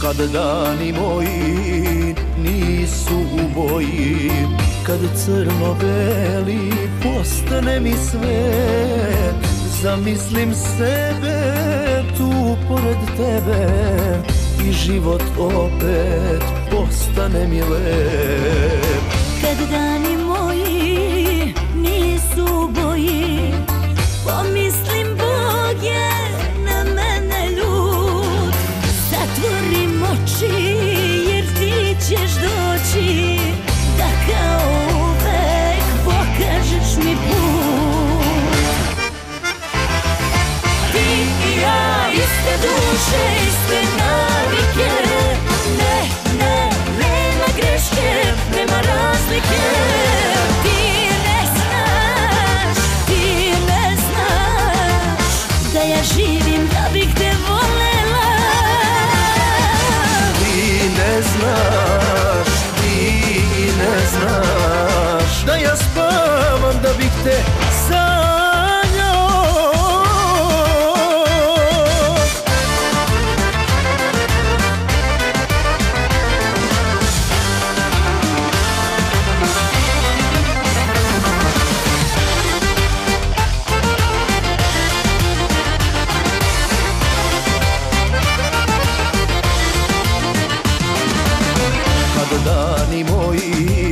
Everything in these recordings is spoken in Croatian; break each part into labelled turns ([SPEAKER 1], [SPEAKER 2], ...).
[SPEAKER 1] Kad dani moji nisu u boji Kad crno-beli postane mi svet Zamislim sebe tu pored tebe I život opet postane mi lep.
[SPEAKER 2] Kad dani Zatvorim oči jer ti Da
[SPEAKER 1] spavam da bih te sanjao. Kad dani moji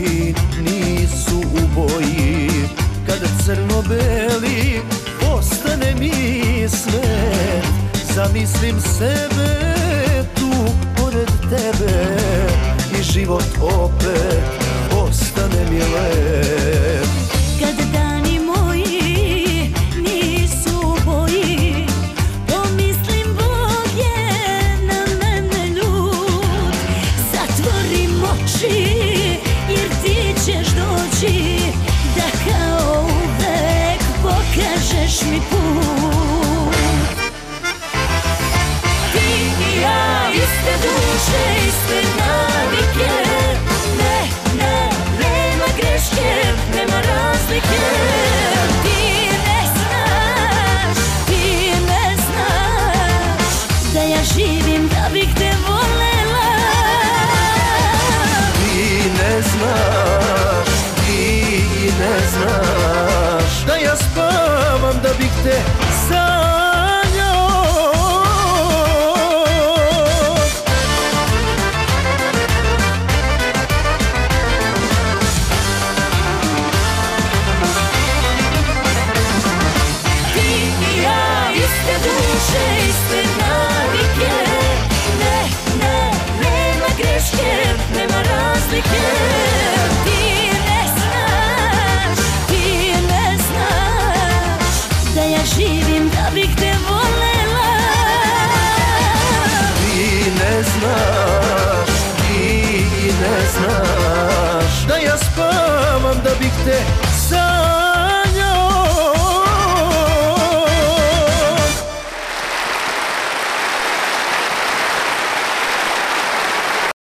[SPEAKER 1] mi svet. Zamislim sebe tu pored tebe I život opet postane mi lep.
[SPEAKER 2] Kad moji nisu boji Pomislim Bog je na mene Zatvorim oči jer ti ćeš Da uvek pokažeš mi Ne, ne, znaš, ti ne znaš Da ja živim da bih te volela.
[SPEAKER 1] Ti ne znaš, ti ne znaš Da ja spavam da bih te sanjao
[SPEAKER 2] znaš Da ja spavam da bih te sam